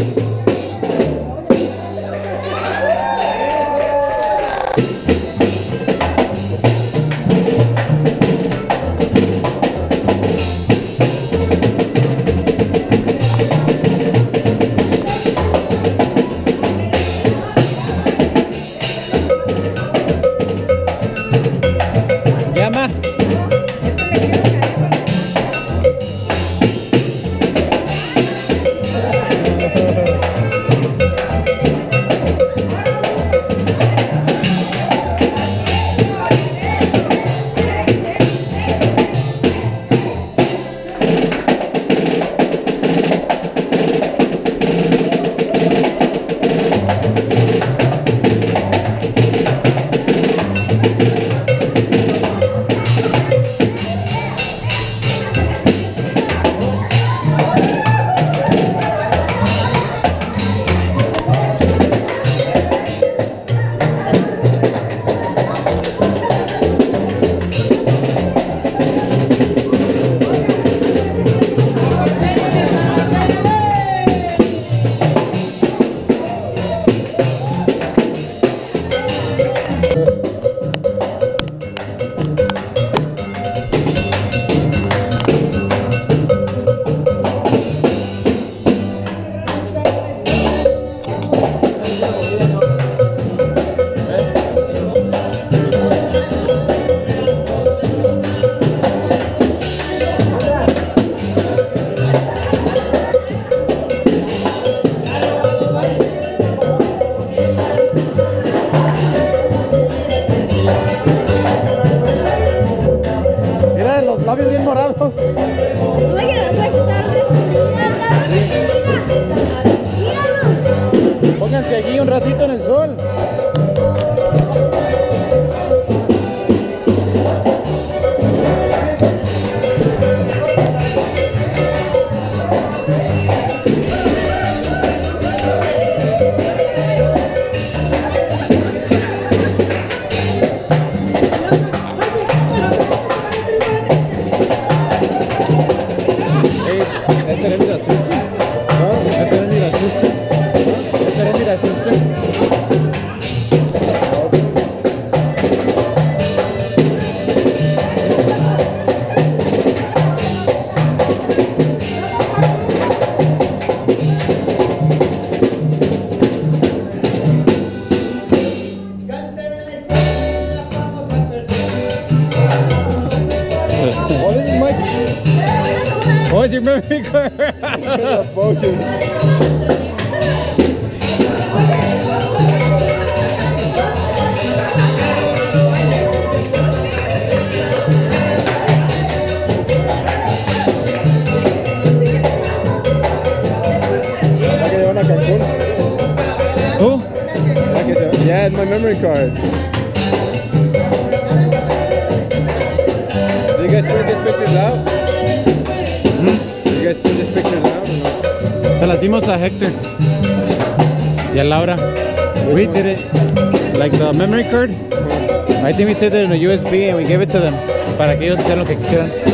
Música Que llevan a Cancún. Oh, Yeah, it's my memory card. Do you guys print these pictures out? Se las dimos a Hector y a Laura. We did it. Like the memory card. I think we saved it in a USB and we gave it to them para que ellos hicieran lo que quisieran.